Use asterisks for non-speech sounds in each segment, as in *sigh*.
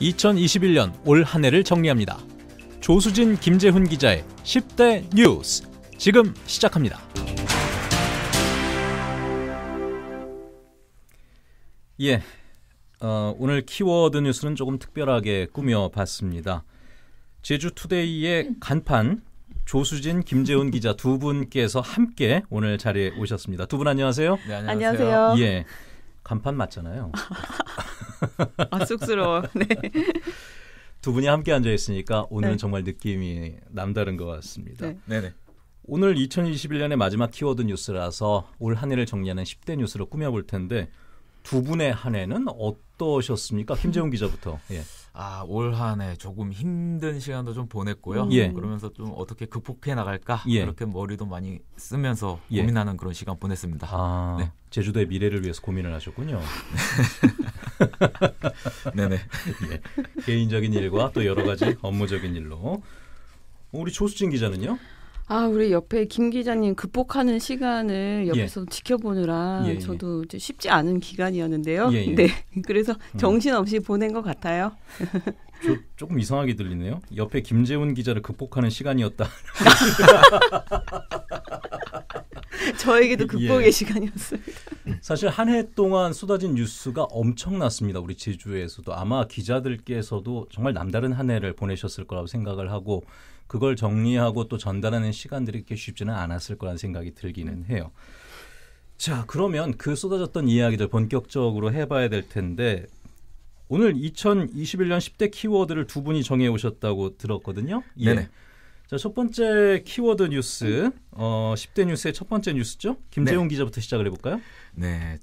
2021년 올 한 해를 정리합니다. 조수진 김재훈 기자의 10대 뉴스 지금 시작합니다. 예. 어, 오늘 키워드 뉴스는 조금 특별하게 꾸며봤습니다. 제주투데이의 간판 조수진, 김재훈 기자 두 분께서 함께 오늘 자리에 오셨습니다. 두 분 안녕하세요. 네, 안녕하세요. 예. 간판 맞잖아요. *laughs* 아, 쑥스러워. *laughs* 네. 두 분이 함께 앉아 있으니까 오늘은 네. 정말 느낌이 남다른 것 같습니다. 네. 네네. 오늘 2021년의 마지막 키워드 뉴스라서 올 한 해를 정리하는 10대 뉴스로 꾸며볼 텐데 두 분의 한 해는 어떠셨습니까? 김재훈 기자부터. 예. 아, 올 한 해 조금 힘든 시간도 좀 보냈고요. 예. 그러면서 좀 어떻게 극복해 나갈까? 예. 이렇게 머리도 많이 쓰면서 예. 고민하는 그런 시간 보냈습니다. 아, 네. 제주도의 미래를 위해서 고민을 하셨군요. *laughs* 네네. *laughs* 예. 개인적인 일과 또 여러 가지 업무적인 일로. 우리 조수진 기자는요? 아, 우리 옆에 김 기자님 극복하는 시간을 옆에서 지켜보느라 예, 예. 저도 좀 쉽지 않은 기간이었는데요. 예, 예. 네. *laughs* 그래서 음. 정신없이 보낸 것 같아요. 조, 조금 이상하게 들리네요. 옆에 김재훈 기자를 극복하는 시간이었다. *laughs* 저에게도 극복의 예. 시간이었어요. 사실 한 해 동안 쏟아진 뉴스가 엄청났습니다. 우리 제주에서도 아마 기자들께서도 정말 남다른 한 해를 보내셨을 거라고 생각을 하고 그걸 정리하고 또 전달하는 시간들이 그렇게 쉽지는 않았을 거라는 생각이 들기는 해요. 자, 그러면 그 쏟아졌던 이야기들 본격적으로 해봐야 될 텐데 오늘 2021년 10대 키워드를 두 분이 정해 오셨다고 들었거든요. 예. 네네. 자, 첫 번째 키워드 뉴스, 어, 10대 뉴스의 첫 번째 뉴스죠. 김재훈 기자부터 시작을 해볼까요? 네.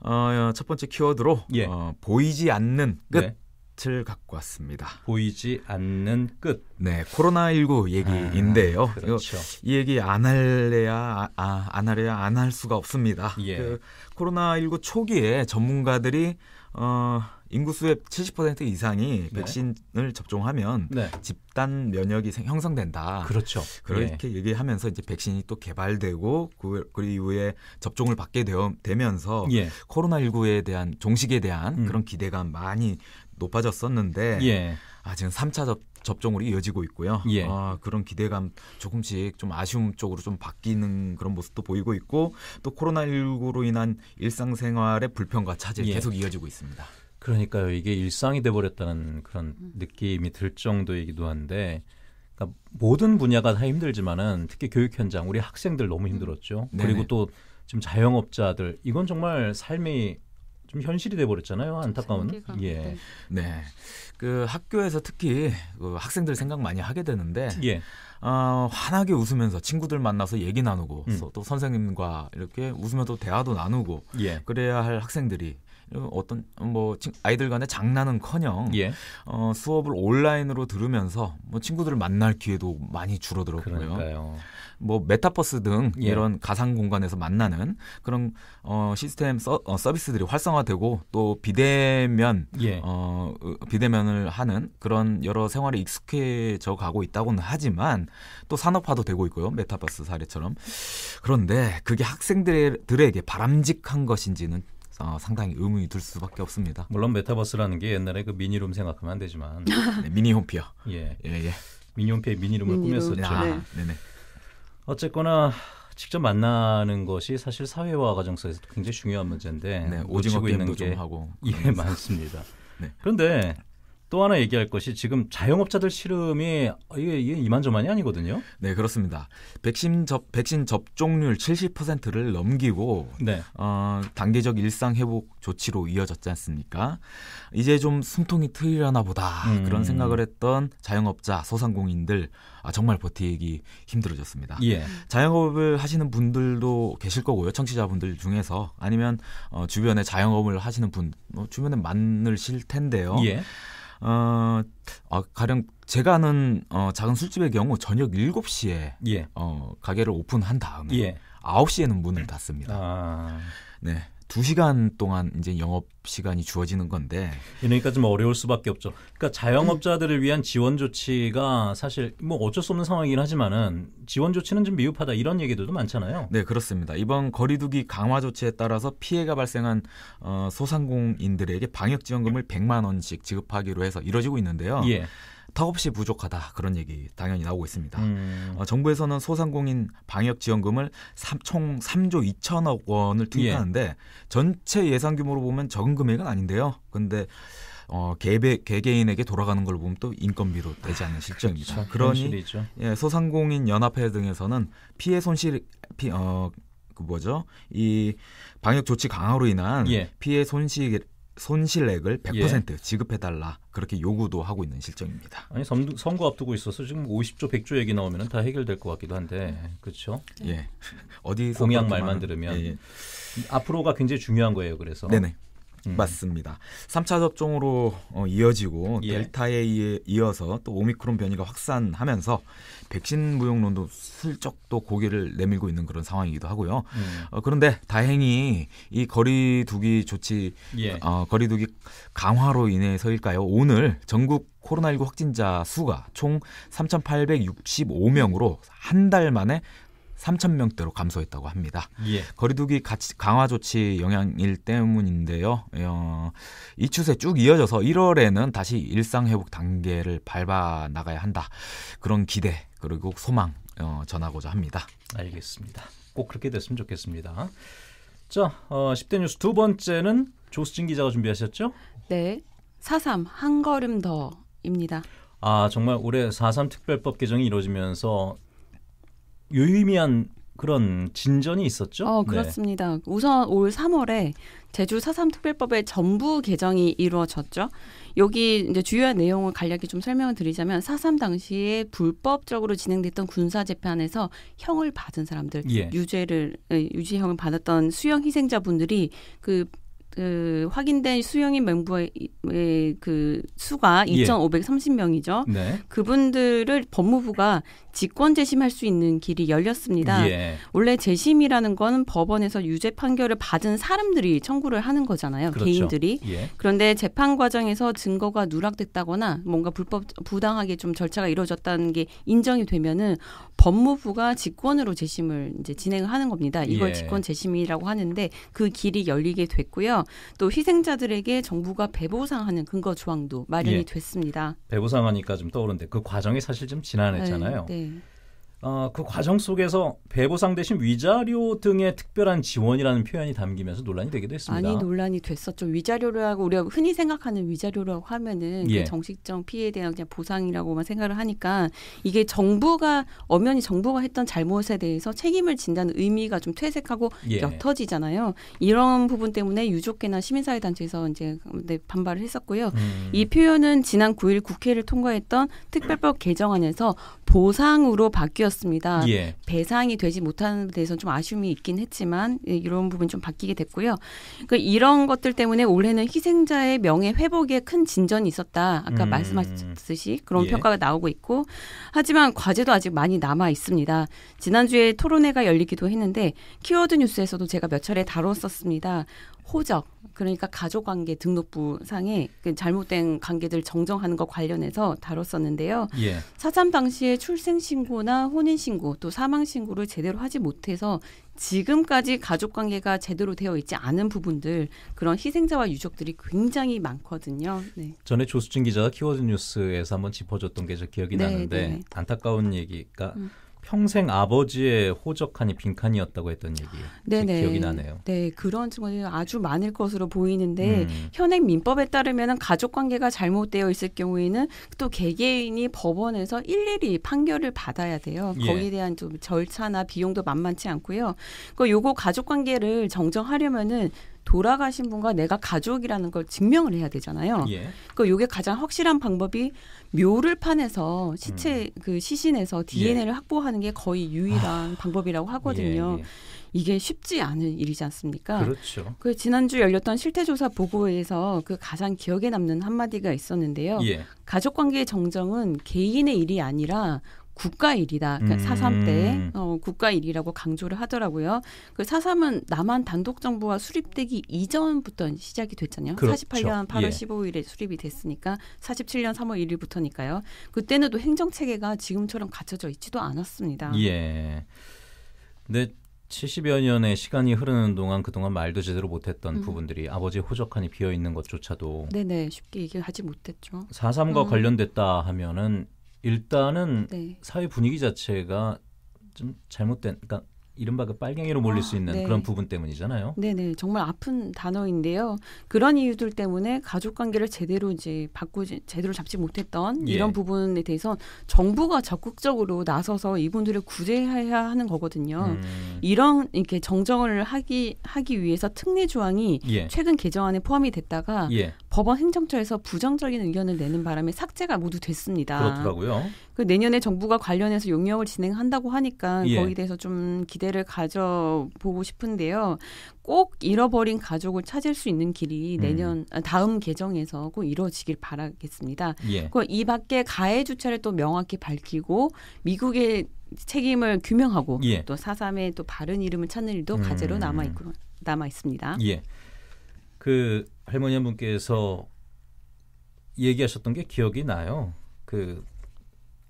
어, 첫 번째 키워드로 예. 어, 보이지 않는 네. 끝을 갖고 왔습니다. 보이지 않는 끝. 네, 코로나19 얘기인데요. 아, 그렇죠. 이거 이 얘기 안 할래야 아, 아, 안 하려야 안 할 수가 없습니다. 예. 그 코로나19 초기에 전문가들이 어, 인구수의 70% 이상이 네. 백신을 접종하면 네. 집단 면역이 생- 형성된다. 그렇죠. 그렇게 얘기하면서 이제 백신이 또 개발되고 그, 그 이후에 접종을 받게 되어, 되면서 예. 예. 코로나19에 대한 종식에 대한 음. 그런 기대가 많이 높아졌었는데 예. 아, 지금 3차 접, 접종으로 이어지고 있고요. 예. 아, 그런 기대감 조금씩 좀 아쉬움 쪽으로 좀 바뀌는 그런 모습도 보이고 있고 또 코로나19로 인한 일상생활의 불편과 차질 예. 계속 이어지고 있습니다. 그러니까요. 이게 일상이 돼버렸다는 그런 느낌이 들 정도이기도 한데, 그러니까 모든 분야가 다 힘들지만은 특히 교육 현장, 우리 학생들 너무 힘들었죠. 네네. 그리고 또 지금 자영업자들 이건 정말 삶이 좀 현실이 돼 버렸잖아요. 안타까운. 세계가. 예. 네. 네. 그 학교에서 특히 그 학생들 생각 많이 하게 되는데 예. 어, 환하게 웃으면서 친구들 만나서 얘기 나누고 음. 또 선생님과 이렇게 웃으면서 대화도 나누고 예. 그래야 할 학생들이 어떤 뭐 친- 아이들 간의 장난은커녕 예. 어, 수업을 온라인으로 들으면서 뭐 친구들을 만날 기회도 많이 줄어들었고요. 그러니까요. 뭐 메타버스 등 예. 이런 가상 공간에서 만나는 그런 어, 시스템 서, 어, 서비스들이 활성화되고 또 비대면 예. 어, 으, 비대면을 하는 그런 여러 생활에 익숙해져 가고 있다고는 하지만 또 산업화도 되고 있고요. 메타버스 사례처럼. 그런데 그게 학생들에게 바람직한 것인지는 어, 상당히 의문이 들 수밖에 없습니다. 물론 메타버스라는 게 옛날에 그 미니룸 생각하면 안 되지만, 네, 미니 홈피어. 예. 예, 예. 미니홈피의 미니룸을 미니룸. 꾸몄었죠. 아, 네. 네네. 어쨌거나 직접 만나는 것이 사실 사회화 과정 속에서 굉장히 중요한 문제인데 네, 오징어 게임도 게좀 하고. 예. 많습니다. 네. 그런데 또 하나 얘기할 것이 지금 자영업자들 실험이 이게, 이게 이만저만이 아니거든요. 네, 그렇습니다. 백신 접 백신 접종률 70%를 넘기고 네. 어, 단계적 일상 회복 조치로 이어졌지 않습니까? 이제 좀 숨통이 트이려나 보다 음. 그런 생각을 했던 자영업자, 소상공인들 아, 정말 버티기 힘들어졌습니다. 예. 자영업을 하시는 분들도 계실 거고요. 청취자분들 중에서 아니면 어, 주변에 자영업을 하시는 분 어, 주변에 많으실 텐데요. 예. 어, 아, 가령 제가 아는 어, 작은 술집의 경우 저녁 7시에 예. 어, 가게를 오픈한 다음에 예. 9시에는 문을 닫습니다. 아. 네. 두 시간 동안 이제 영업 시간이 주어지는 건데 이러니까 좀 어려울 수밖에 없죠. 그러니까 자영업자들을 위한 지원 조치가 사실 뭐 어쩔 수 없는 상황이긴 하지만은 지원 조치는 좀 미흡하다 이런 얘기들도 많잖아요. 네 그렇습니다. 이번 거리두기 강화 조치에 따라서 피해가 발생한 어, 소상공인들에게 방역 지원금을 100만 원씩 지급하기로 해서 이뤄지고 있는데요. 예. 턱없이 부족하다 그런 얘기 당연히 나오고 있습니다. 음, 어, 정부에서는 소상공인 방역 지원금을 삼- 총 3조 2천억 원을 투입하는데 전체 예산 규모로 보면 적은 금액은 아닌데요. 근데 어, 개배, 개개인에게 돌아가는 걸 보면 또 인건비로 되지 않는 실정입니다. 참 그러니 현실이죠. 예, 소상공인 연합회 등에서는 피해 손실 피, 어, 그 뭐죠? 이 방역 조치 강화로 인한 예. 피해 손실 손실액을 100% 지급해달라 그렇게 요구도 하고 있는 실정입니다. 아니 선거, 선거 앞두고 있어서 지금 50조 100조 얘기 나오면 다 해결될 것 같기도 한데 그렇죠. 예, *laughs* 어디 공약 말만 들으면. 예, 예. 앞으로가 굉장히 중요한 거예요. 그래서 네네. 음. 맞습니다. 3차 접종으로 어, 이어지고 예. 델타에 이어서 또 오미크론 변이가 확산하면서 백신 무용론도 슬쩍 또 고개를 내밀고 있는 그런 상황이기도 하고요. 음, 어, 그런데 다행히 이 거리두기 조치 예. 어, 거리두기 강화로 인해서일까요? 오늘 전국 코로나19 확진자 수가 총 3,865명으로 한 달 만에 3,000명대로 감소했다고 합니다. 예. 거리두기 가치- 강화 조치 영향일 때문인데요. 어, 이 추세 쭉 이어져서 1월에는 다시 일상 회복 단계를 밟아 나가야 한다. 그런 기대 그리고 소망 어, 전하고자 합니다. 알겠습니다. 꼭 그렇게 됐으면 좋겠습니다. 자, 어, 10대 뉴스 두 번째는 조수진 기자가 준비하셨죠? 네. 4.3 한 걸음 더입니다. 아, 정말 올해 4.3 특별법 개정이 이루어지면서 유의미한 그런 진전이 있었죠? 어, 네. 그렇습니다. 우선 올 3월에 제주 4.3 특별법의 전부 개정이 이루어졌죠. 여기 이제 주요한 내용을 간략히 좀 설명을 드리자면 4.3 당시에 불법적으로 진행됐던 군사 재판에서 형을 받은 사람들, 예. 유죄를 에, 유죄형을 받았던 수형 희생자분들이 그 그 확인된 수형인 명부의 그 수가 예. 2,530명이죠. 네. 그분들을 법무부가 직권 재심할 수 있는 길이 열렸습니다. 예. 원래 재심이라는 건 법원에서 유죄 판결을 받은 사람들이 청구를 하는 거잖아요. 그렇죠. 개인들이. 예. 그런데 재판 과정에서 증거가 누락됐다거나 뭔가 불법 부당하게 좀 절차가 이루어졌다는 게 인정이 되면은 법무부가 직권으로 재심을 이제 진행을 하는 겁니다. 이걸 예. 직권 재심이라고 하는데 그 길이 열리게 됐고요. 또 희생자들에게 정부가 배보상하는 근거 조항도 마련이 예. 됐습니다. 배부상 하니까 좀 떠오르는데 그 과정이 사실 좀 지난했잖아요. 네. 네. 어, 그 과정 속에서 배부상 대신 위자료 등의 특별한 지원이라는 표현이 담기면서 논란이 되기도 했습니다. 많이 논란이 됐었죠. 위자료라고 우리가 흔히 생각하는 위자료라고 하면은 예. 그 정식적 피해에 대한 그냥 보상이라고만 생각을 하니까 이게 정부가 엄연히 정부가 했던 잘못에 대해서 책임을 진다는 의미가 좀 퇴색하고 예. 옅어지잖아요. 이런 부분 때문에 유족계나 시민사회 단체에서 이제 네, 반발을 했었고요. 음, 이 표현은 지난 9일 국회를 통과했던 특별법 개정안에서 보상으로 바뀌었 습니다. 예. 배상이 되지 못하는 데 대해서 좀 아쉬움이 있긴 했지만 예, 이런 부분 좀 바뀌게 됐고요. 그 이런 것들 때문에 올해는 희생자의 명예 회복에 큰 진전이 있었다. 아까 음. 말씀하셨듯이 그런 예. 평가가 나오고 있고 하지만 과제도 아직 많이 남아 있습니다. 지난주에 토론회가 열리기도 했는데 키워드 뉴스에서도 제가 몇 차례 다뤘었습니다. 호적 그러니까 가족관계 등록부 상에 그 잘못된 관계들 정정하는 것 관련해서 다뤘었는데요. 예. 사참 당시에 출생 신고나 혼인 신고 또 사망 신고를 제대로 하지 못해서 지금까지 가족 관계가 제대로 되어 있지 않은 부분들 그런 희생자와 유족들이 굉장히 많거든요. 네. 전에 조수진 기자가 키워드 뉴스에서 한번 짚어줬던 게 저 기억이 네, 나는데 네. 안타까운 얘기가 음. 평생 아버지의 호적한이 빈칸이었다고 했던 얘기 제 네네. 기억이 나네요. 네, 그런 증언이 아주 많을 것으로 보이는데 음. 현행 민법에 따르면 가족 관계가 잘못되어 있을 경우에는 또 개개인이 법원에서 일일이 판결을 받아야 돼요. 예. 거기에 대한 좀 절차나 비용도 만만치 않고요. 그 요거 가족 관계를 정정하려면은 돌아가신 분과 내가 가족이라는 걸 증명을 해야 되잖아요. 예. 그 요게 가장 확실한 방법이 묘를 파내서 시체 그 시신에서 DNA를 확보하는 게 거의 유일한 방법이라고 하거든요. 예, 예. 이게 쉽지 않은 일이지 않습니까? 그렇죠. 그 지난주 열렸던 실태조사 보고에서 그 가장 기억에 남는 한마디가 있었는데요. 예. 가족 관계의 정정은 개인의 일이 아니라 국가 일이다. 그러니까 음. 사삼 때 어, 국가 일이라고 강조를 하더라고요. 그 사삼은 남한 단독 정부가 수립되기 이전부터 시작이 됐잖아요. 그렇죠. 48년 8월 예. 15일에 수립이 됐으니까 47년 3월 1일부터니까요. 그때는 또 행정 체계가 지금처럼 갖춰져 있지도 않았습니다. 예. 근데 70여 년의 시간이 흐르는 동안 그동안 말도 제대로 못했던 음. 부분들이 아버지의 호적칸이 비어 있는 것조차도 네네 쉽게 얘기하지 못했죠. 4.3과 음. 관련됐다 하면은 일단은 네. 사회 분위기 자체가 좀 잘못된 그러니까 이른바 그 빨갱이로 몰릴 아, 수 있는 네. 그런 부분 때문이잖아요. 네네 정말 아픈 단어인데요. 그런 이유들 때문에 가족 관계를 제대로 이제 바꾸지 제대로 잡지 못했던 예. 이런 부분에 대해서 정부가 적극적으로 나서서 이분들을 구제해야 하는 거거든요. 음, 이런 이렇게 정정을 하기 하기 위해서 특례 조항이 예. 최근 개정안에 포함이 됐다가 예. 법원 행정처에서 부정적인 의견을 내는 바람에 삭제가 모두 됐습니다. 그렇더라고요. 그 내년에 정부가 관련해서 용역을 진행한다고 하니까 예. 거기에 대해서 좀 기대 를 가져보고 싶은데요. 꼭 잃어버린 가족을 찾을 수 있는 길이 음. 내년 아, 다음 개정에서 꼭 이루어지길 바라겠습니다. 예. 그이 밖에 가해 주체를 또 명확히 밝히고 미국의 책임을 규명하고 예. 또 사삼의 또 바른 이름을 찾는 일도 음. 과제로 남아 있고 남아 있습니다. 예. 그 할머니 한 분께서 얘기하셨던 게 기억이 나요. 그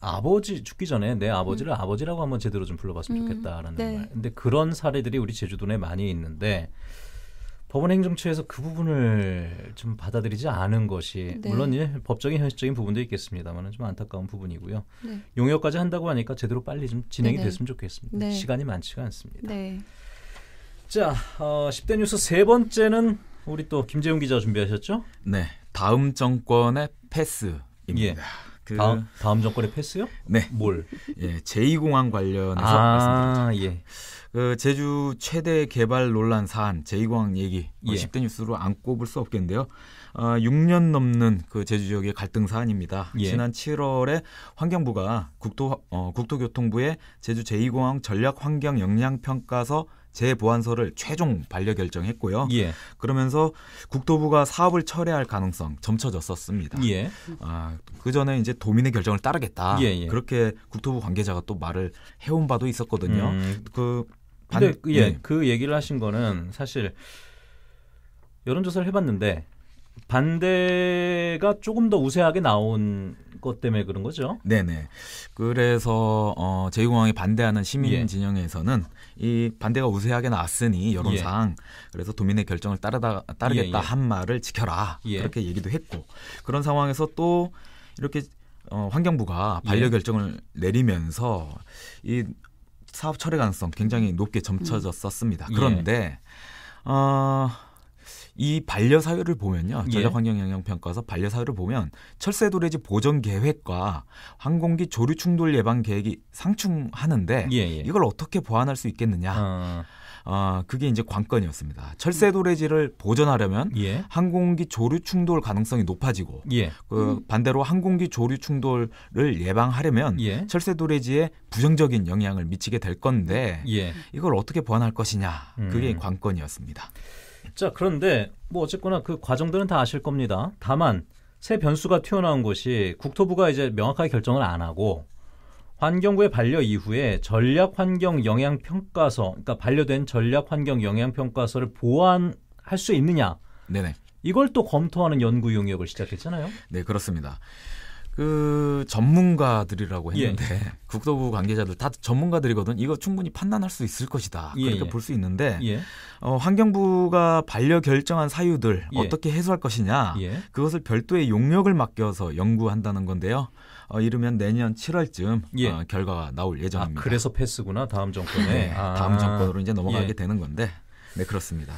아버지 죽기 전에 내 아버지를 아버지라고 한번 제대로 좀 불러봤으면 음, 좋겠다라는 네. 말. 근데 그런 사례들이 우리 제주도 내 많이 있는데 법원 행정처에서 그 부분을 좀 받아들이지 않은 것이 네. 물론 이제 법적인 현실적인 부분도 있겠습니다만은 좀 안타까운 부분이고요. 네. 용역까지 한다고 하니까 제대로 빨리 좀 진행이 네네. 됐으면 좋겠습니다. 네. 시간이 많지가 않습니다. 네. 자, 어, 10대 뉴스 세 번째는 우리 또 김재훈 기자 준비하셨죠? 네, 다음 정권의 패스입니다. 예. 그 다음 다음 정권의 패스요? 네, 뭘? 예, 제2공항 관련해서. 아, 예. 그 제주 최대 개발 논란 사안 제2공항 얘기 뭐 예. 10대 뉴스로 안 꼽을 수 없겠는데요. 어, 6년 넘는 그 제주 지역의 갈등 사안입니다. 예. 지난 7월에 환경부가 국토 어, 국토교통부에 제주 제2공항 전략 환경 영향 평가서 재보완서를 최종 반려 결정했고요. 예. 그러면서 국토부가 사업을 철회할 가능성 점쳐졌었습니다. 예. 아, 그 전에 이제 도민의 결정을 따르겠다. 예, 예. 그렇게 국토부 관계자가 또 말을 해온 바도 있었거든요. 음, 그 근데 반- 그, 예, 네. 그 얘기를 하신 거는 사실 여론조사를 해봤는데 반대가 조금 더 우세하게 나온 것 때문에 그런 거죠. 네네. 그래서 어, 제2공항에 반대하는 시민 예. 진영에서는 이 반대가 우세하게 나왔으니 여론상 그래서 도민의 결정을 따르다 따르겠다 예, 예. 한 말을 지켜라 예. 그렇게 얘기도 했고 그런 상황에서 또 이렇게 어, 환경부가 반려 예. 결정을 내리면서 이 사업 철회 가능성 굉장히 높게 점쳐졌었습니다. 예. 그런데 어, 이 반려 사유를 보면요. 예. 전략 환경 영향 평가서 반려 사유를 보면 철새 도래지 보전 계획과 항공기 조류 충돌 예방 계획이 상충하는데 예, 예. 이걸 어떻게 보완할 수 있겠느냐? 어, 아, 그게 이제 관건이었습니다. 철새 도래지를 보전하려면 예. 항공기 조류 충돌 가능성이 높아지고 예. 그 반대로 항공기 조류 충돌을 예방하려면 예. 철새 도래지에 부정적인 영향을 미치게 될 건데 예. 이걸 어떻게 보완할 것이냐 그게 음. 관건이었습니다. 자, 그런데 뭐 어쨌거나 그 과정들은 다 아실 겁니다. 다만 새 변수가 튀어나온 것이 국토부가 이제 명확하게 결정을 안 하고 환경부의 반려 이후에 전략 환경 영향 평가서, 그러니까 반려된 전략 환경 영향 평가서를 보완할 수 있느냐 네네. 이걸 또 검토하는 연구 용역을 시작했잖아요. 네, 그렇습니다. 그 전문가들이라고 예. 했는데 국토부 관계자들 다 전문가들이거든. 이거 충분히 판단할 수 있을 것이다. 예, 그렇게 예. 볼수 있는데 예, 어, 환경부가 반려 결정한 사유들 예. 어떻게 해소할 것이냐 예, 그것을 별도의 용역을 맡겨서 연구한다는 건데요. 어, 이르면 내년 7월쯤 예. 어, 결과가 나올 아, 예정입니다. 그래서 패스구나 다음 정권에. *laughs* 네, 아, 다음 정권으로 이제 넘어가게 예. 되는 건데, 네 그렇습니다.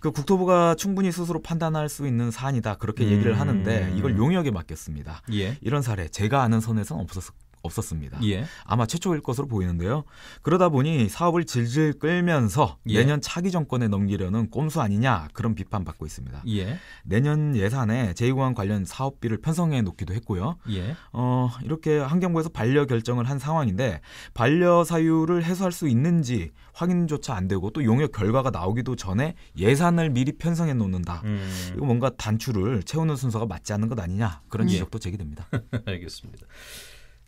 그 국토부가 충분히 스스로 판단할 수 있는 사안이다 그렇게 음. 얘기를 하는데 이걸 용역에 맡겼습니다. 예, 이런 사례 제가 아는 선에서는 없었, 없었습니다. 예, 아마 최초일 것으로 보이는데요. 그러다 보니 사업을 질질 끌면서 예. 내년 차기 정권에 넘기려는 꼼수 아니냐 그런 비판 받고 있습니다. 예, 내년 예산에 제2공항 관련 사업비를 편성해 놓기도 했고요. 예, 어, 이렇게 환경부에서 반려 결정을 한 상황인데 반려 사유를 해소할 수 있는지 확인조차 안 되고 또 용역 결과가 나오기도 전에 예산을 미리 편성해 놓는다. 음, 이거 뭔가 단추를 채우는 순서가 맞지 않는 것 아니냐 그런 예. 지적도 제기됩니다. *laughs* 알겠습니다.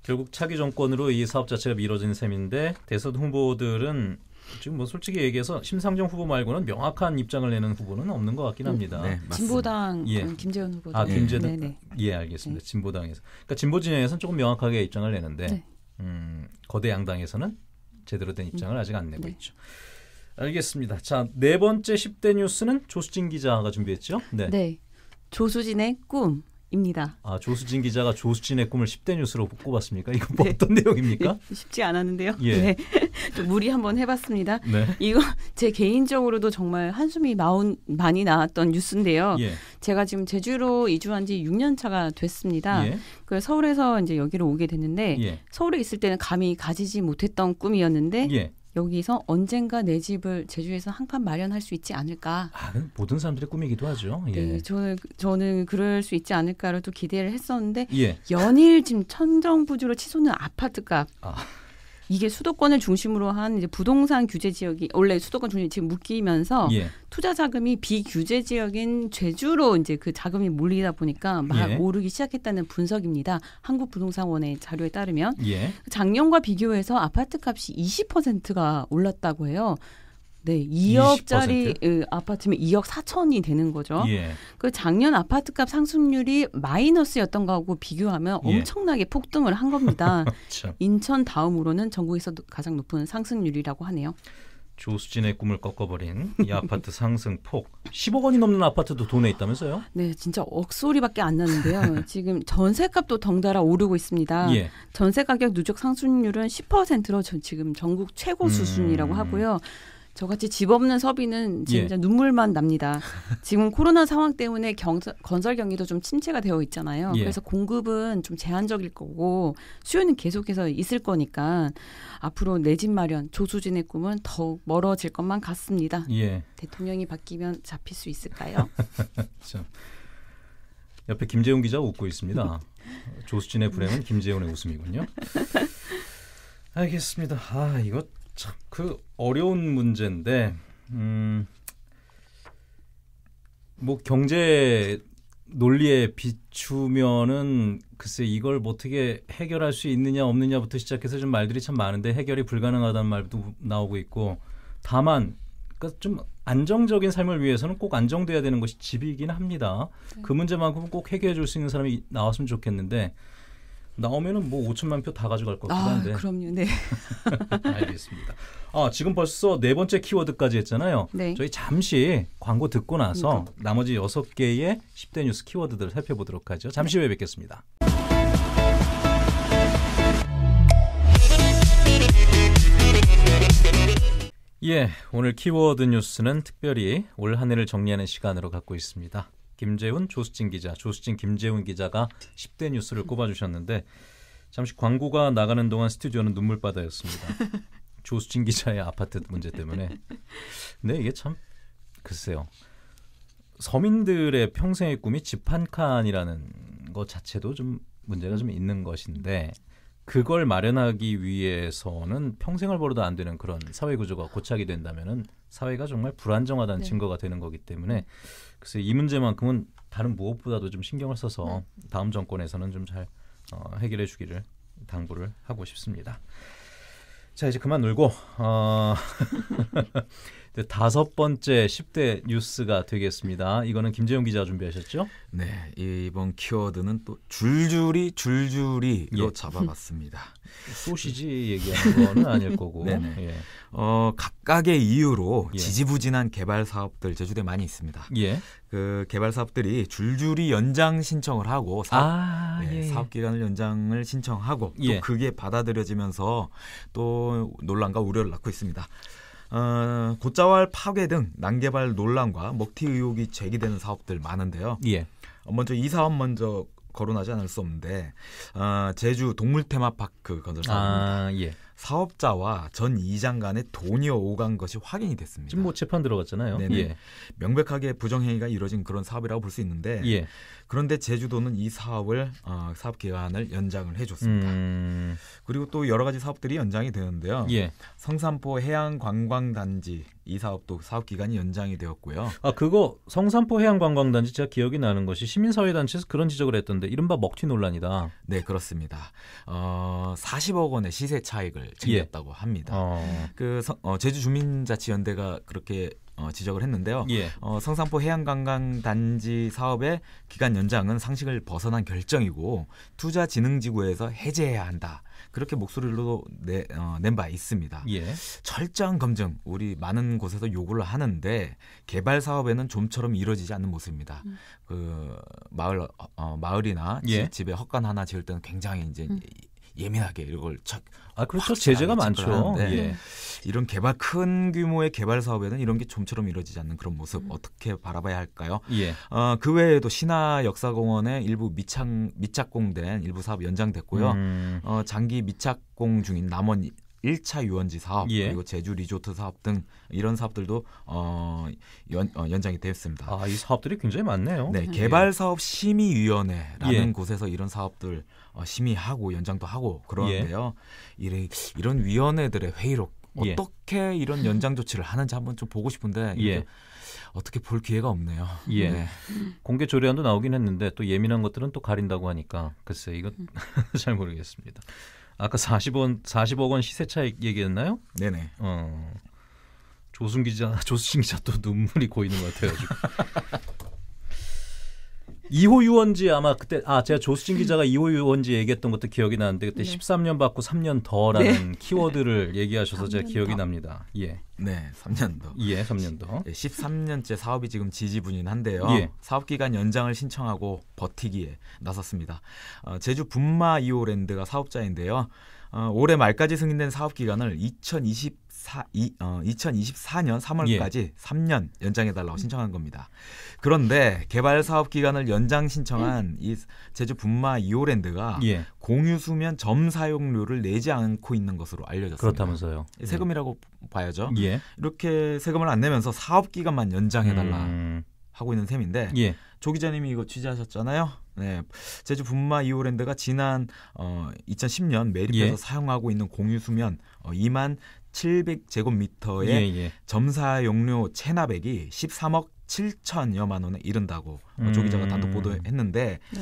결국 차기 정권으로 이 사업 자체가 미뤄진 셈인데 대선 후보들은 지금 뭐 솔직히 얘기해서 심상정 후보 말고는 명확한 입장을 내는 후보는 없는 것 같긴 합니다. 네, 맞습니다. 진보당 예. 음, 김재원 후보. 아 김재단 네네. 예 알겠습니다. 진보당에서 그러니까 진보 진영에서는 조금 명확하게 입장을 내는데 네. 음, 거대 양당에서는 제대로 된 입장을 아직 안 내고 네. 있죠. 알겠습니다. 자 네 번째 10대 뉴스는 조수진 기자가 준비했죠. 네. 네. 조수진의 꿈 입니다. 아 조수진 기자가 조수진의 꿈을 10대 뉴스로 꼽았습니까? 이거 뭐 네. 어떤 내용입니까? 쉽지 않았는데요. 예. 네. *laughs* 좀 무리 한번 해봤습니다. 네. 이거 제 개인적으로도 정말 한숨이 마운, 많이 나왔던 뉴스인데요. 예. 제가 지금 제주로 이주한 지 6년 차가 됐습니다. 예. 그 서울에서 이제 여기로 오게 됐는데 예. 서울에 있을 때는 감히 가지지 못했던 꿈이었는데 예. 여기서 언젠가 내 집을 제주에서 한 칸 마련할 수 있지 않을까. 아, 모든 사람들의 꿈이기도 하죠. 예. 네, 저는 저는 그럴 수 있지 않을까를 또 기대를 했었는데 예. 연일 지금 천정부지로 치솟는 아파트값. 아. 이게 수도권을 중심으로 한 이제 부동산 규제 지역이 원래 수도권 중심 지금 묶이면서 예. 투자 자금이 비규제 지역인 제주로 이제 그 자금이 몰리다 보니까 막 예. 오르기 시작했다는 분석입니다. 한국부동산원의 자료에 따르면 예. 작년과 비교해서 아파트 값이 20%가 올랐다고 해요. 네, 2억짜리 그 아파트면 2억 4천이 되는 거죠. 예. 그 작년 아파트값 상승률이 마이너스였던 거하고 비교하면 예. 엄청나게 폭등을 한 겁니다. *laughs* 참. 인천 다음으로는 전국에서 가장 높은 상승률이라고 하네요. 조수진의 꿈을 꺾어버린 이 아파트 *laughs* 상승 폭 10억 원이 넘는 아파트도 돈에 있다면서요? 네, 진짜 억소리밖에 안 나는데요. *laughs* 지금 전세값도 덩달아 오르고 있습니다. 예. 전세 가격 누적 상승률은 10%로 전 지금 전국 최고 음. 수준이라고 하고요. 저같이 집 없는 서비는 진짜 예. 눈물만 납니다. 지금 코로나 상황 때문에 경, 건설 경기도 좀 침체가 되어 있잖아요. 예. 그래서 공급은 좀 제한적일 거고 수요는 계속해서 있을 거니까 앞으로 내 집 마련, 조수진의 꿈은 더욱 멀어질 것만 같습니다. 예. 대통령이 바뀌면 잡힐 수 있을까요? *laughs* 참. 옆에 김재훈 기자가 웃고 있습니다. 조수진의 불행은 김재훈의 웃음이군요. *laughs* 알겠습니다. 아 이거 참 그 어려운 문제인데 음, 뭐 경제 논리에 비추면은 글쎄 이걸 뭐 어떻게 해결할 수 있느냐 없느냐부터 시작해서 좀 말들이 참 많은데 해결이 불가능하다는 말도 나오고 있고 다만 그러니까 좀 안정적인 삶을 위해서는 꼭 안정돼야 되는 것이 집이긴 합니다. 그 문제만큼은 꼭 해결해 줄 수 있는 사람이 나왔으면 좋겠는데 나오면은 뭐 5천만 표 다 가져갈 것 같긴 아, 한데 그럼요. 네. *laughs* 알겠습니다. 아 지금 벌써 네 번째 키워드까지 했잖아요. 네. 저희 잠시 광고 듣고 나서 그러니까. 나머지 여섯 개의 10대 뉴스 키워드들을 살펴보도록 하죠. 잠시 후에 뵙겠습니다. 예, 오늘 키워드 뉴스는 특별히 올 한 해를 정리하는 시간으로 갖고 있습니다. 김재훈, 조수진 기자, 조수진, 김재훈 기자가 10대 뉴스를 꼽아주셨는데 잠시 광고가 나가는 동안 스튜디오는 눈물바다였습니다. *laughs* 조수진 기자의 아파트 문제 때문에. 근데 이게 참 글쎄요. 서민들의 평생의 꿈이 집 한 칸이라는 것 자체도 좀 문제가 좀 있는 것인데 그걸 마련하기 위해서는 평생을 벌어도 안 되는 그런 사회 구조가 고착이 된다면은 사회가 정말 불안정하다는 네. 증거가 되는 거기 때문에 글쎄 이 문제만큼은 다른 무엇보다도 좀 신경을 써서 다음 정권에서는 좀 잘 어, 해결해 주기를 당부를 하고 싶습니다. 자 이제 그만 놀고 어, *laughs* 다섯 번째 10대 뉴스가 되겠습니다. 이거는 김재용 기자 가 준비하셨죠? 네, 이번 키워드는 또 줄줄이 줄줄이로 예. 잡아봤습니다. *laughs* 소시지 얘기하는 거는 아닐 거고. *laughs* 네네. 예. 어, 각각의 이유로 예. 지지부진한 개발 사업들 제주도에 많이 있습니다. 예. 그 개발 사업들이 줄줄이 연장 신청을 하고 사업, 아, 네, 예. 사업 기간을 연장을 신청하고 예. 또 그게 받아들여지면서 또 논란과 우려를 낳고 있습니다. 어, 곧자왈 파괴 등 난개발 논란과 먹튀 의혹이 제기되는 사업들 많은데요. 예. 어, 먼저 이 사업 먼저 거론하지 않을 수 없는데 어, 제주 동물 테마파크 건설 사업입니다. 아, 예. 사업자와 전 이장 간의 돈이 오간 것이 확인이 됐습니다. 지금 뭐 재판 들어갔잖아요. 예. 명백하게 부정행위가 이루어진 그런 사업이라고 볼 수 있는데 예. 그런데 제주도는 이 사업을 어, 사업 기간을 연장을 해줬습니다. 음, 그리고 또 여러 가지 사업들이 연장이 되는데요. 예. 성산포 해양관광단지 이 사업도 사업 기간이 연장이 되었고요. 아 그거 성산포 해양관광단지 제가 기억이 나는 것이 시민사회단체에서 그런 지적을 했던데 이른바 먹튀 논란이다. 네 그렇습니다. 어, 40억 원의 시세 차익을 챙겼다고 합니다. 어, 그 성- 어, 제주 주민자치연대가 그렇게 어, 지적을 했는데요. 예. 어, 성산포 해양관광단지 사업의 기간 연장은 상식을 벗어난 결정이고 투자진흥지구에서 해제해야 한다. 그렇게 목소리로 내, 어, 낸바 있습니다. 예. 철저한 검증 우리 많은 곳에서 요구를 하는데 개발 사업에는 좀처럼 이루어지지 않는 모습입니다. 음. 그 마을 어, 마을이나 예. 집, 집에 헛간 하나 지을 때는 굉장히 이제 음. 예민하게 이걸 착 아 그렇죠. 제재가 많죠. 체크하는데 예. 이런 개발 큰 규모의 개발 사업에는 이런 게 좀처럼 이루어지지 않는 그런 모습 음. 어떻게 바라봐야 할까요? 예. 어, 그 외에도 신화 역사공원의 일부 미착 미착공된 일부 사업 연장됐고요. 음, 어, 장기 미착공 중인 남원 1차 유원지 사업 예. 그리고 제주 리조트 사업 등 이런 사업들도 어, 연, 어, 연장이 되었습니다. 아, 이 사업들이 굉장히 많네요. 네, 음. 개발 사업 심의 위원회라는 예. 곳에서 이런 사업들 어, 심의하고 연장도 하고 그러는데요. 예. 이래, 이런 위원회들의 회의록 예. 어떻게 이런 연장 조치를 하는지 한번 좀 보고 싶은데 예. 어떻게 볼 기회가 없네요. 예. 네. 공개 조례안도 나오긴 했는데 또 예민한 것들은 또 가린다고 하니까 글쎄 이건 *laughs* 잘 모르겠습니다. 아까 40원 40억 원 시세 차익 얘기했나요? 네네. 어. 조순 기자, *laughs* 조수진 기자 또 눈물이 고이는 것 같아요. 지금. *laughs* 2호 유원지 아마 그때 아 제가 조수진 기자가 2호 유원지 얘기했던 것도 기억이 나는데 그때 네. 13년 받고 3년 더라는 *laughs* 키워드를 얘기하셔서 제가 3년 기억이 더. 납니다. 예. 네, 3년 더. 예, 3년 더. 13년째 사업이 지금 지지분인한데요. 예. 사업 기간 연장을 신청하고 버티기에 나섰습니다. 어, 제주 분마 2호 랜드가 사업자인데요. 어, 올해 말까지 승인된 사업 기간을 2024, 이, 어, 2024년 3월까지 3년 연장해 달라고 신청한 겁니다. 그런데 개발 사업 기간을 연장 신청한 이 제주 분마 2호 랜드가 예. 공유 수면 점 사용료를 내지 않고 있는 것으로 알려졌습니다. 그렇다면서요. 세금이라고 봐야죠. 예. 이렇게 세금을 안 내면서 사업 기간만 연장해 달라 음, 하고 있는 셈인데 예. 조 기자님이 이거 취재하셨잖아요. 네, 제주 분마 이호랜드가 지난 어, 2010년 매립해서 예. 사용하고 있는 공유 수면 어, 2만 700제곱미터의 예, 예. 점사 용료 체납액이 13억 7천여만 원에 이른다고 어, 조 기자가 음. 단독 보도했는데 네.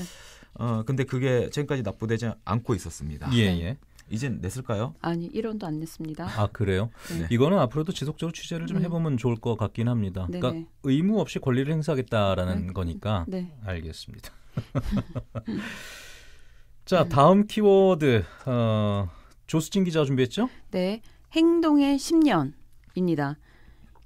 어 근데 그게 지금까지 납부되지 않고 있었습니다. 예, 예. 이젠 냈을까요? 아니 1원도 안 냈습니다. 아, 그래요? 네. 이거는 앞으로도 지속적으로 취재를 좀 음. 해보면 좋을 것 같긴 합니다. 네네. 그러니까 의무 없이 권리를 행사하겠다라는 네. 거니까 네. 알겠습니다. *laughs* 자, 다음 키워드 어, 조수진 기자가 준비했죠? 네. 행동의 10년입니다.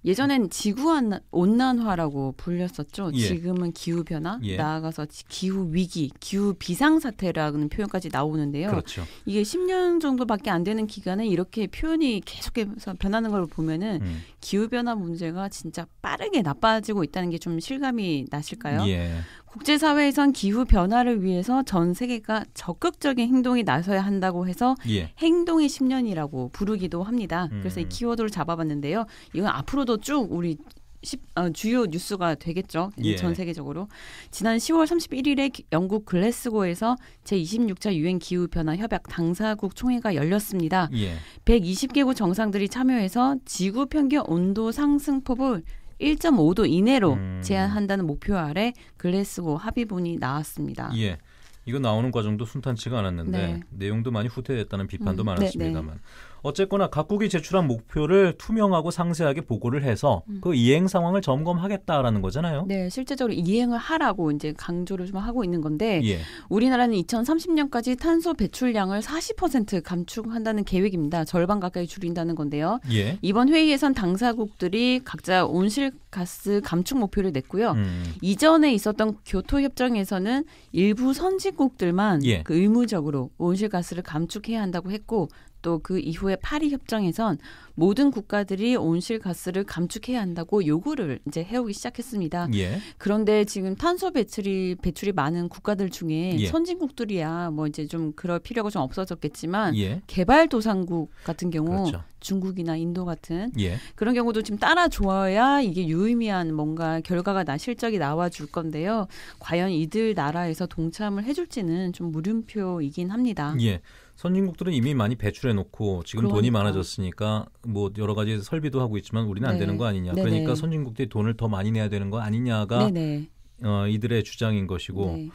예전엔 지구 안- 온난화라고 불렸었죠. 예. 지금은 기후 변화, 예. 나아가서 지- 기후 위기, 기후 비상 사태라는 표현까지 나오는데요. 그렇죠. 이게 10년 정도밖에 안 되는 기간에 이렇게 표현이 계속해서 변하는 걸 보면은 음. 기후 변화 문제가 진짜 빠르게 나빠지고 있다는 게 좀 실감이 나실까요? 예. 국제사회에선 기후 변화를 위해서 전 세계가 적극적인 행동이 나서야 한다고 해서 예. 행동의 10년이라고 부르기도 합니다. 그래서 이 음. 키워드를 잡아봤는데요. 이건 앞으로도 쭉 우리 십- 어, 주요 뉴스가 되겠죠. 이 예. 전 세계적으로. 지난 10월 31일에 영국 글래스고에서 제26차 유엔 기후 변화 협약 당사국 총회가 열렸습니다. 예. 120개국 정상들이 참여해서 지구 평균 온도 상승 폭을 1.5도 이내로 음. 제한한다는 목표 아래 글래스고 합의문이 나왔습니다. 예. 이거 나오는 과정도 순탄치가 않았는데 네. 내용도 많이 후퇴됐다는 비판도 음, 많았습니다만 어쨌거나 각국이 제출한 목표를 투명하고 상세하게 보고를 해서 그 이행 상황을 점검하겠다라는 거잖아요. 음. 네, 실제적으로 이행을 하라고 이제 강조를 좀 하고 있는 건데 예. 우리나라는 2030년까지 탄소 배출량을 40% 감축한다는 계획입니다. 절반 가까이 줄인다는 건데요. 예. 이번 회의에선 당사국들이 각자 온실가스 감축 목표를 냈고요. 음. 이전에 있었던 교토 협정에서는 일부 선진국들만 예. 그 의무적으로 온실가스를 감축해야 한다고 했고 또 그 이후에 파리 협정에선 모든 국가들이 온실가스를 감축해야 한다고 요구를 이제 해오기 시작했습니다. 예. 그런데 지금 탄소 배출이 배출이 많은 국가들 중에 예. 선진국들이야 뭐 이제 좀 그럴 필요가 좀 없어졌겠지만 예. 개발도상국 같은 경우 그렇죠. 중국이나 인도 같은 예. 그런 경우도 지금 따라 줘야 이게 유의미한 뭔가 결과가 나 실적이 나와 줄 건데요. 과연 이들 나라에서 동참을 해줄지는 좀 물음표이긴 합니다. 예. 선진국들은 이미 많이 배출해 놓고 지금 돈이 그러니까. 많아졌으니까 뭐 여러 가지 설비도 하고 있지만 우리는 안 네. 되는 거 아니냐. 네네. 그러니까 선진국들이 돈을 더 많이 내야 되는 거 아니냐가 네네. 어, 이들의 주장인 것이고 네.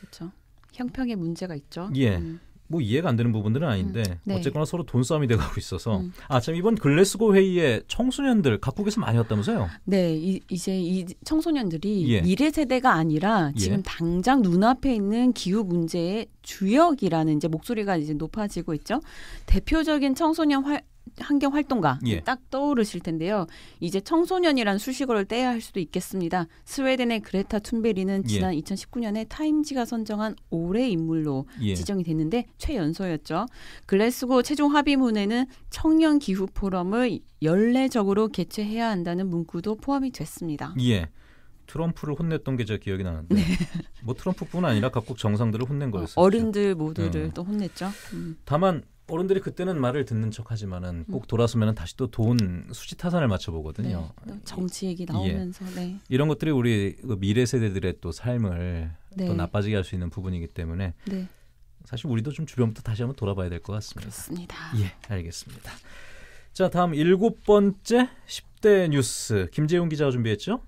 그렇죠. 형평의 문제가 있죠. 예. 음. 뭐 이해가 안 되는 부분들은 아닌데 음, 네. 어쨌거나 서로 돈 싸움이 돼가고 있어서 음. 아참 이번 글래스고 회의에 청소년들 각국에서 많이 왔다면서요? 네, 이, 이제 이 청소년들이 예. 미래 세대가 아니라 예. 지금 당장 눈앞에 있는 기후 문제의 주역이라는 이제 목소리가 이제 높아지고 있죠. 대표적인 청소년 활, 환경 활동가 예. 딱 떠오르실 텐데요. 이제 청소년이란 수식어를 떼야 할 수도 있겠습니다. 스웨덴의 그레타 툰베리는 예. 지난 2019년에 타임지가 선정한 올해 인물로 예. 지정이 됐는데 최연소였죠. 글래스고 최종 합의문에는 청년 기후 포럼을 연례적으로 개최해야 한다는 문구도 포함이 됐습니다. 예. 트럼프를 혼냈던 게 제 기억이 나는데 *laughs* 뭐 트럼프뿐 아니라 각국 정상들을 혼낸 거였어요. 네. 어른들 모두를 음. 또 혼냈죠. 음. 다만 어른들이 그때는 말을 듣는 척하지만은 꼭 돌아서면 다시 또 돈 수지 타산을 맞춰보거든요. 네. 또 정치 얘기 나오면서 네. 이런 것들이 우리 그 미래 세대들의 또 삶을 네. 또 나빠지게 할 수 있는 부분이기 때문에 네. 사실 우리도 좀 주변부터 다시 한번 돌아봐야 될 것 같습니다. 그렇습니다. 예, 알겠습니다. 자, 다음 일곱 번째 10대 뉴스 김재용 기자가 준비했죠?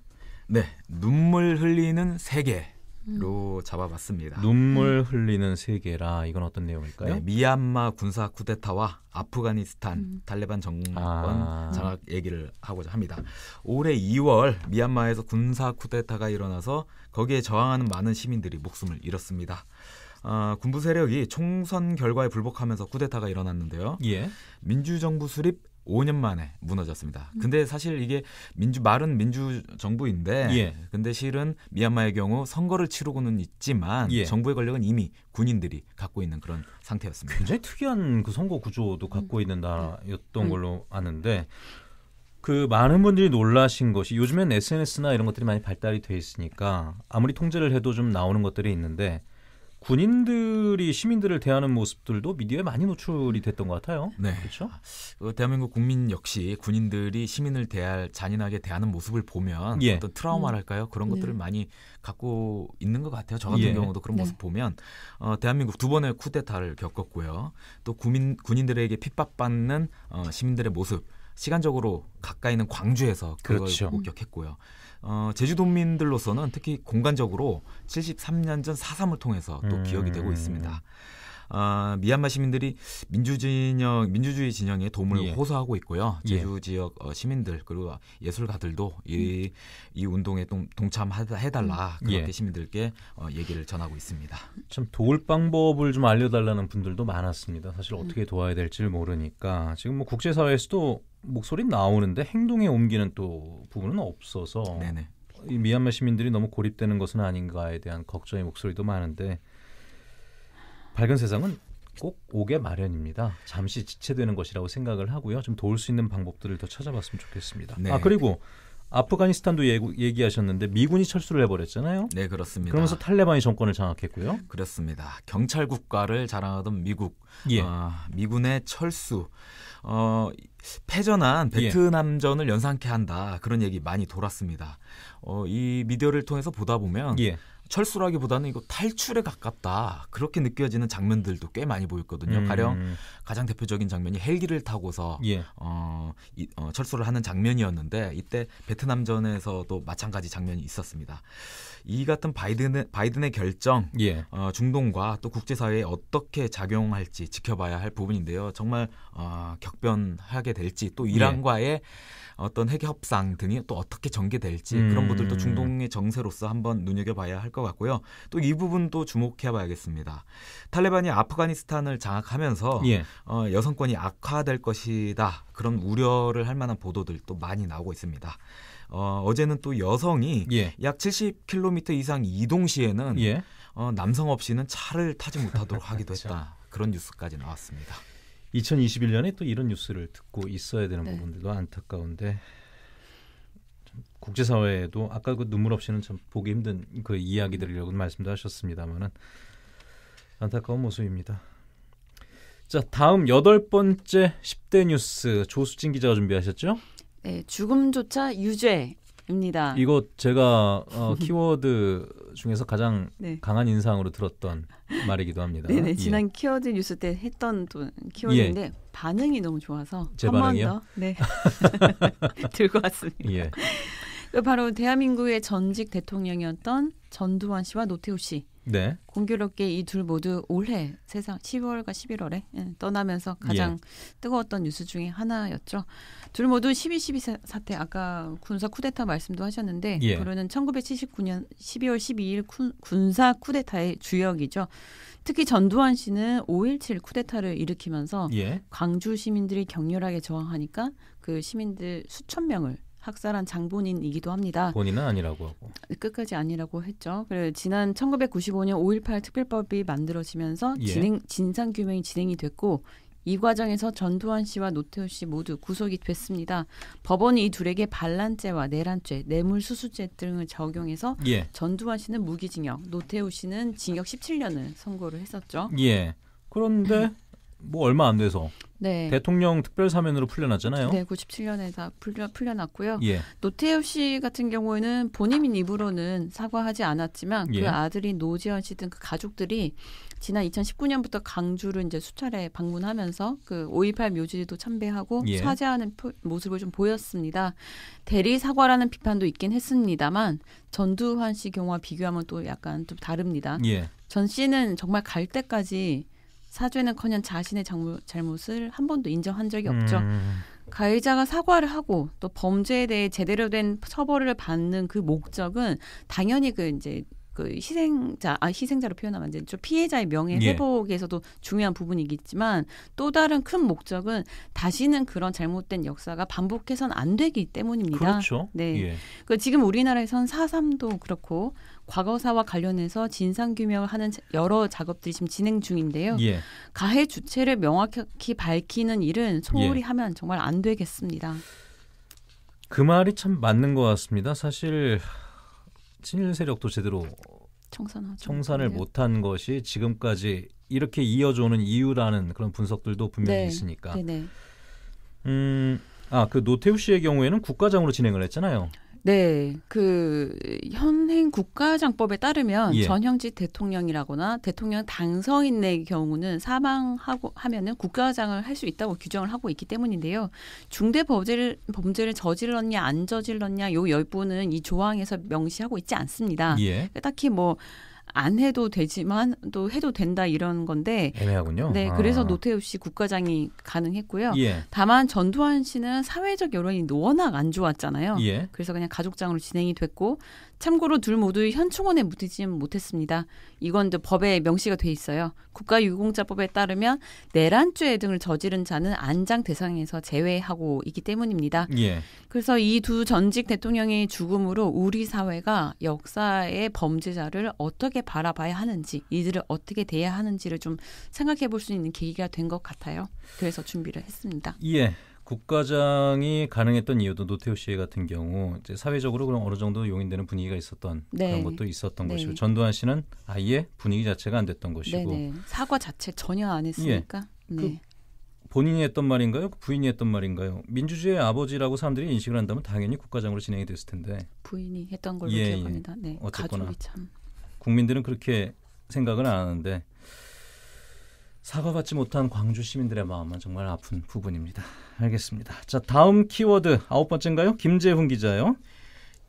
네, 눈물 흘리는 세계 로 음. 잡아봤습니다. 눈물 흘리는 세계라 이건 어떤 내용일까요? 네, 미얀마 군사 쿠데타와 아프가니스탄 음. 탈레반 정권 아. 장악 얘기를 하고자 합니다. 올해 2월 미얀마에서 군사 쿠데타가 일어나서 거기에 저항하는 많은 시민들이 목숨을 잃었습니다. 아, 군부 세력이 총선 결과에 불복하면서 쿠데타가 일어났는데요. 예. 민주정부 수립 5년 만에 무너졌습니다. 근데 사실 이게 민주 말은 민주 정부인데 예. 근데 실은 미얀마의 경우 선거를 치르고는 있지만 예. 정부의 권력은 이미 군인들이 갖고 있는 그런 상태였습니다. 굉장히 특이한 그 선거 구조도 갖고 있는 나라였던 음. 걸로 아는데 그 많은 분들이 놀라신 것이 요즘엔 SNS나 이런 것들이 많이 발달이 돼 있으니까 아무리 통제를 해도 좀 나오는 것들이 있는데 군인들이 시민들을 대하는 모습들도 미디어에 많이 노출이 됐던 것 같아요. 네. 그렇죠? 어, 대한민국 국민 역시 군인들이 시민을 대할 잔인하게 대하는 모습을 보면 예. 어떤 트라우마랄까요? 그런 네. 것들을 많이 갖고 있는 것 같아요. 저 같은 예. 경우도 그런 네. 모습 보면 어, 대한민국 두 번의 쿠데타를 겪었고요. 또 국민 군인들에게 핍박받는 어, 시민들의 모습 시간적으로 가까이 있는 광주에서 그걸 그렇죠. 목격했고요. 어, 제주도민들로서는 특히 공간적으로 73년 전 4.3을 통해서 또 음. 기억이 되고 있습니다. 아, 미얀마 시민들이 민주진영 민주주의 진영에 도움을 예. 호소하고 있고요. 예. 제주 지역 어, 시민들 그리고 예술가들도 이, 이 운동에 동, 동참해 달라 그렇게 예. 시민들께 어, 얘기를 전하고 있습니다. 참 도울 방법을 좀 알려 달라는 분들도 많았습니다. 사실 어떻게 도와야 될지를 모르니까 지금 뭐 국제 사회에서도 목소리 나오는데 행동에 옮기는 또 부분은 없어서 네네. 이 미얀마 시민들이 너무 고립되는 것은 아닌가에 대한 걱정의 목소리도 많은데 밝은 세상은 꼭 오게 마련입니다. 잠시 지체되는 것이라고 생각을 하고요. 좀 도울 수 있는 방법들을 더 찾아봤으면 좋겠습니다. 네. 아 그리고 아프가니스탄도 얘기, 얘기 하셨는데 미군이 철수를 해버렸잖아요. 네 그렇습니다. 그러면서 탈레반이 정권을 장악했고요. 그렇습니다. 경찰 국가를 자랑하던 미국, 예. 아, 미군의 철수, 어, 패전한 예. 베트남전을 연상케 한다 그런 얘기 많이 돌았습니다. 어, 이 미디어를 통해서 보다 보면 예. 철수라기보다는 이거 탈출에 가깝다 그렇게 느껴지는 장면들도 꽤 많이 보였거든요. 음, 가령 가장 대표적인 장면이 헬기를 타고서 예. 어, 이, 어, 철수를 하는 장면이었는데 이때 베트남전에서도 마찬가지 장면이 있었습니다. 이 같은 바이든의, 바이든의 결정 예. 어, 중동과 또 국제사회에 어떻게 작용할지 지켜봐야 할 부분인데요. 정말 어, 격변하게 될지 예. 또 이란과의 어떤 핵 협상 등이 또 어떻게 전개될지 음. 그런 부분들도 중동의 정세로서 한번 눈여겨봐야 할 것 같고요. 또 이 부분도 주목해봐야겠습니다. 탈레반이 아프가니스탄을 장악하면서 예. 어, 여성권이 악화될 것이다 그런 우려를 할 만한 보도들도 많이 나오고 있습니다. 어, 어제는 또 여성이 예. 약 70km 이상 이동 시에는 예. 어, 남성 없이는 차를 타지 못하도록 *laughs* 하기도 그렇죠. 했다. 그런 뉴스까지 나왔습니다. 2021년에 또 이런 뉴스를 듣고 있어야 되는 네. 부분들도 안타까운데 참 국제사회에도 아까 그 눈물 없이는 참 보기 힘든 그 이야기들이라고 말씀도 하셨습니다만은 안타까운 모습입니다. 자 다음 여덟 번째 10대 뉴스 조수진 기자가 준비하셨죠? 네, 죽음조차 유죄입니다. 이거 제가 어, *laughs* 키워드 중에서 가장 네. 강한 인상으로 들었던 말이기도 합니다. 네네 예. 지난 키워드 뉴스 때 했던 또 키워드인데 반응이 너무 좋아서 제한번 반응이요? 더 네. *laughs* *laughs* 들고 왔습니다. 예. 그 바로 대한민국의 전직 대통령이었던 전두환 씨와 노태우 씨 네. 공교롭게 이 둘 모두 올해 세상 10월과 11월에 예, 떠나면서 가장 뜨거웠던 뉴스 중에 하나였죠. 둘 모두 12.12 사태 아까 군사 쿠데타 말씀도 하셨는데 예. 그러는 1979년 12월 12일 군, 군사 쿠데타의 주역이죠. 특히 전두환 씨는 5.17 쿠데타를 일으키면서 예. 광주 시민들이 격렬하게 저항하니까 그 시민들 수천 명을 학살한 장본인이기도 합니다. 본인은 아니라고 하고. 끝까지 아니라고 했죠. 그래 지난 1995년 5.18 특별법이 만들어지면서 예. 진행 진상 규명이 진행이 됐고 이 과정에서 전두환 씨와 노태우 씨 모두 구속이 됐습니다. 법원이 이 둘에게 반란죄와 내란죄, 뇌물수수죄 등을 적용해서 예. 전두환 씨는 무기징역, 노태우 씨는 징역 17년을 선고를 했었죠. 예. 그런데 *laughs* 뭐 얼마 안 돼서 네. 대통령 특별 사면으로 풀려났잖아요. 네, 97년에 다 풀려, 풀려났고요. 예. 노태우 씨 같은 경우에는 본인 입으로는 사과하지 않았지만 예. 그 아들이 노지현 씨 등 그 가족들이 지난 2019년부터 강주를 이제 수차례 방문하면서 그 5.18 묘지도 참배하고 예. 사죄하는 표- 모습을 좀 보였습니다. 대리 사과라는 비판도 있긴 했습니다만 전두환 씨 경우와 비교하면 또 약간 좀 다릅니다. 예. 전 씨는 정말 갈 때까지 사죄는커녕 자신의 잘못, 잘못 을 한 번도 인정한 적이 없죠. 음, 가해자가 사과를 하고 또 범죄에 대해 제대로 된 처벌을 받는 그 목적은 당연히 그 이제 그 희생자 아 희생자로 표현하면 안 되죠 피해자의 명예 예. 회복에서도 중요한 부분이겠지만 또 다른 큰 목적은 다시는 그런 잘못된 역사가 반복해선 안 되기 때문입니다. 그렇죠. 네. 예. 그 지금 우리나라에선 4.3도 그렇고 과거사와 관련해서 진상 규명을 하는 여러 작업들이 지금 진행 중인데요. 예. 가해 주체를 명확히 밝히는 일은 소홀히 하면 정말 안 되겠습니다. 그 말이 참 맞는 것 같습니다. 사실 친일 세력도 제대로 청산하죠. 청산을 네. 못한 것이 지금까지 이렇게 이어져오는 이유라는 그런 분석들도 분명히 네. 있으니까. 네네. 음, 아, 그 노태우 씨의 경우에는 국가장으로 진행을 했잖아요. 네, 그 현행 국가장법에 따르면 예. 전형직 대통령이라거나 대통령 당선인의 경우는 사망하고 하면은 국가장을 할 수 있다고 규정을 하고 있기 때문인데요. 중대 범죄를 범죄를 저질렀냐 안 저질렀냐 요 여부는 이 조항에서 명시하고 있지 않습니다. 예. 딱히 뭐 안 해도 되지만 또 해도 된다 이런 건데 애매하군요. 네, 아. 그래서 노태우 씨 국가장이 가능했고요. 예. 다만 전두환 씨는 사회적 여론이 워낙 안 좋았잖아요. 예. 그래서 그냥 가족장으로 진행이 됐고 참고로 둘 모두 현충원에 묻히지는 못했습니다. 이건 이제 법에 명시가 돼 있어요. 국가유공자법에 따르면 내란죄 등을 저지른 자는 안장 대상에서 제외하고 있기 때문입니다. 예. 그래서 이 두 전직 대통령의 죽음으로 우리 사회가 역사의 범죄자를 어떻게 바라봐야 하는지, 이들을 어떻게 대해야 하는지를 좀 생각해 볼 수 있는 계기가 된 것 같아요. 그래서 준비를 했습니다. 예. 국가장이 가능했던 이유도 노태우 씨 같은 경우 이제 사회적으로 그런 어느 정도 용인되는 분위기가 있었던 네. 그런 것도 있었던 네. 것이고 전두환 씨는 아예 분위기 자체가 안 됐던 것이고 네네. 사과 자체 전혀 안 했으니까. 네. 본인이 했던 말인가요? 부인이 했던 말인가요? 민주주의의 아버지라고 사람들이 인식을 한다면 당연히 국가장으로 진행이 됐을 텐데 부인이 했던 걸로 예, 기억합니다. 네. 어쨌거나. 가족이 참. 국민들은 그렇게 생각은 안 하는데 사과받지 못한 광주 시민들의 마음은 정말 아픈 부분입니다. 알겠습니다. 자, 다음 키워드 아홉 번째인가요? 김재훈 기자요.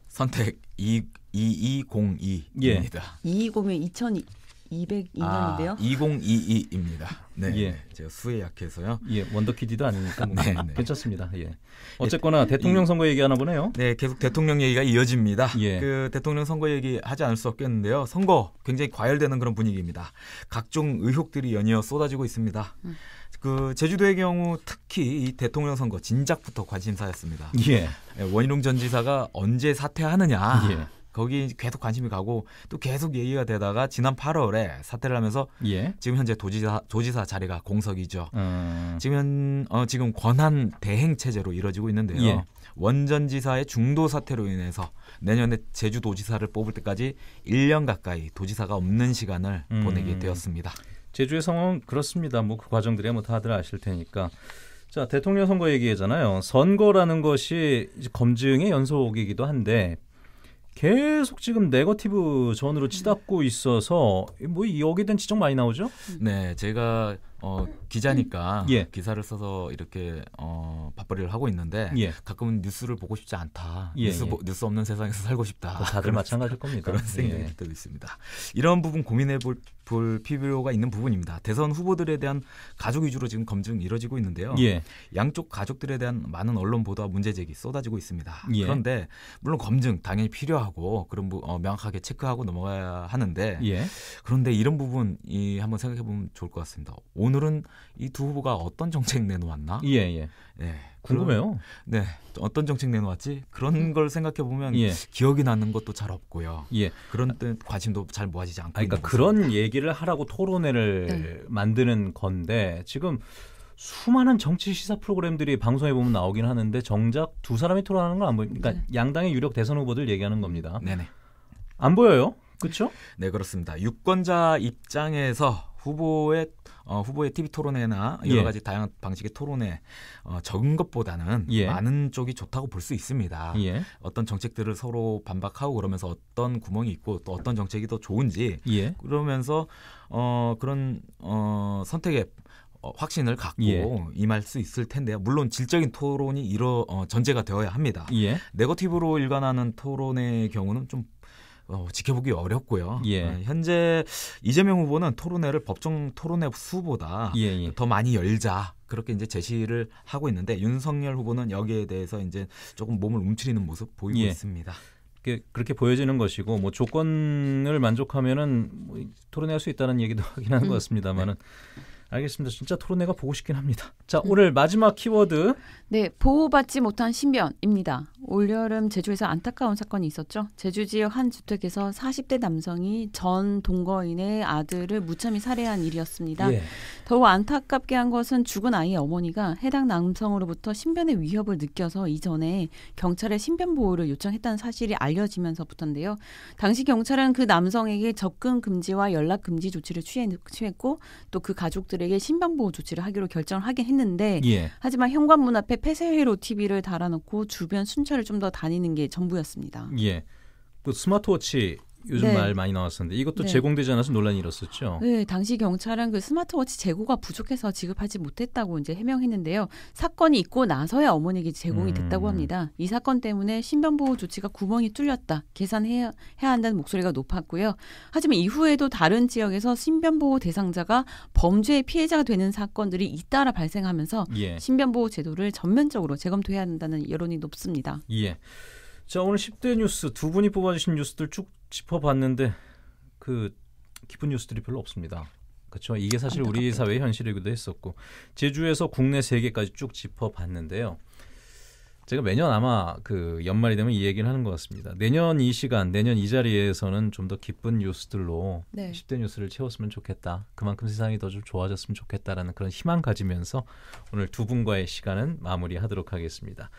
선택 2 2202입니다. 예. 220은 2002, 202년인데요. 아, 2022입니다. 네. 예. 제가 수에 약해서요. 예, 원더키디도 아니니까 뭐 *laughs* 네, 네. 괜찮습니다. 예. 예 어쨌거나 예, 대통령 선거 얘기하나 보네요. 네, 계속 대통령 얘기가 이어집니다. 예. 그 대통령 선거 얘기 하지 않을 수 없겠는데요. 선거 굉장히 과열되는 그런 분위기입니다. 각종 의혹들이 연이어 쏟아지고 있습니다. 음. 그 제주도의 경우 특히 이 대통령 선거 진작부터 관심사였습니다. 예. 예 원희룡 전 지사가 언제 사퇴하느냐. 예. 거기 계속 관심이 가고 또 계속 얘기가 되다가 지난 8월에 사퇴를 하면서 예. 지금 현재 도지사 도지사 자리가 공석이죠. 음, 지금 어 지금 권한 대행 체제로 이루어지고 있는데요. 예. 원전지사의 중도 사태로 인해서 내년에 제주도지사를 뽑을 때까지 1년 가까이 도지사가 없는 시간을 음. 보내게 되었습니다. 제주의 상황은 그렇습니다. 뭐 그 과정들이야 뭐 다들 아실 테니까. 자, 대통령 선거 얘기잖아요. 선거라는 것이 검증의 연속이기도 한데 계속 지금 네거티브 전으로 치닫고 있어서 뭐 여기에 대한 지적 많이 나오죠? 네, 제가 어, 기자니까 예. 기사를 써서 이렇게 어, 밥벌이를 하고 있는데 예. 가끔은 뉴스를 보고 싶지 않다. 예, 뉴스, 예. 보- 뉴스 없는 세상에서 살고 싶다. 뭐 다들 마찬가지일 겁니다. 그런 생각이 예. 들고 있습니다. 이런 부분 고민해 볼, 볼 필요가 있는 부분입니다. 대선 후보들에 대한 가족 위주로 지금 검증 이루어지고 있는데요. 예. 양쪽 가족들에 대한 많은 언론 보도와 문제 제기 쏟아지고 있습니다. 예. 그런데 물론 검증 당연히 필요하고 그런 부, 어, 명확하게 체크하고 넘어가야 하는데 예. 그런데 이런 부분 이 한번 생각해 보면 좋을 것 같습니다. 오늘은 이 두 후보가 어떤 정책 내놓았나? 예, 예. 네, 궁금해요. 네, 어떤 정책 내놓았지? 그런 걸 생각해 보면 예. 기억이 나는 것도 잘 없고요. 예. 그런 때 관심도 잘 모아지지 않고. 아, 그러니까 그런 얘기를 하라고 토론회를 네. 만드는 건데 지금 수많은 정치 시사 프로그램들이 방송에 보면 나오긴 하는데 정작 두 사람이 토론하는 걸안 보니까 네. 양당의 유력 대선 후보들 얘기하는 겁니다. 네네. 안 보여요? 그렇죠? 네 그렇습니다. 유권자 입장에서 후보의 어, 후보의 TV 토론회나 여러 예. 가지 다양한 방식의 토론회 어, 적은 것보다는 예. 많은 쪽이 좋다고 볼 수 있습니다. 예. 어떤 정책들을 서로 반박하고 그러면서 어떤 구멍이 있고 또 어떤 정책이 더 좋은지 예. 그러면서 어 그런 어 선택에 어, 확신을 갖고 예. 임할 수 있을 텐데요. 물론 질적인 토론이 이뤄 어, 전제가 되어야 합니다. 예. 네거티브로 일관하는 토론의 경우는 좀 어, 지켜보기 어렵고요. 예. 어, 현재 이재명 후보는 토론회를 법정 토론회 수보다 예. 예. 더 많이 열자 그렇게 이제 제시를 하고 있는데 윤석열 후보는 여기에 대해서 이제 조금 몸을 움츠리는 모습 보이고 예. 있습니다. 그게 그렇게 보여지는 것이고 뭐 조건을 만족하면은 뭐 토론할 수 있다는 얘기도 *laughs* 하긴 하는 것 같습니다만은 알겠습니다. 진짜 토론회가 보고 싶긴 합니다. 자, 오늘 마지막 키워드 네, 보호받지 못한 신변입니다. 올여름 제주에서 안타까운 사건이 있었죠. 제주 지역 한 주택에서 40대 남성이 전 동거인의 아들을 무참히 살해한 일이었습니다. 예. 더욱 안타깝게 한 것은 죽은 아이의 어머니가 해당 남성으로부터 신변의 위협을 느껴서 이전에 경찰에 신변 보호를 요청했다는 사실이 알려지면서부터인데요. 당시 경찰은 그 남성에게 접근 금지와 연락 금지 조치를 취했고 또 그 가족들 에게 신변 보호 조치를 하기로 결정을 하긴 했는데 예. 하지만 현관문 앞에 폐쇄회로 TV를 달아놓고 주변 순찰을 좀 더 다니는 게 전부였습니다. 예. 그 스마트워치 요즘 네. 말 많이 나왔었는데 이것도 네. 제공되지 않아서 논란이 일었었죠. 네, 당시 경찰은 그 스마트워치 재고가 부족해서 지급하지 못했다고 이제 해명했는데요. 사건이 있고 나서야 어머니에게 제공이 됐다고 음. 합니다. 이 사건 때문에 신변 보호 조치가 구멍이 뚫렸다, 계산해야 해야 한다는 목소리가 높았고요. 하지만 이후에도 다른 지역에서 신변 보호 대상자가 범죄의 피해자가 되는 사건들이 잇따라 발생하면서 예. 신변 보호 제도를 전면적으로 재검토해야 한다는 여론이 높습니다. 예. 자, 오늘 10대 뉴스 두 분이 뽑아주신 뉴스들 쭉 짚어봤는데 그 기쁜 뉴스들이 별로 없습니다. 그렇죠. 이게 사실 우리. 사회의 현실이기도 했었고 제주에서 국내 세 개까지 쭉 짚어봤는데요. 제가 매년 아마 그 연말이 되면 이 얘기를 하는 것 같습니다. 내년 이 시간, 내년 이 자리에서는 좀 더 기쁜 뉴스들로 네. 10대 뉴스를 채웠으면 좋겠다. 그만큼 세상이 더 좀 좋아졌으면 좋겠다라는 그런 희망 가지면서 오늘 두 분과의 시간은 마무리하도록 하겠습니다.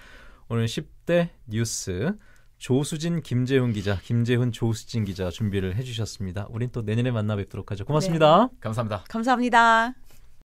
오늘 10대 뉴스 조수진, 김재훈 기자, 김재훈, 조수진 기자 준비를 해주셨습니다. 우린 또 내년에 만나 뵙도록 하죠. 고맙습니다. 감사합니다. 감사합니다.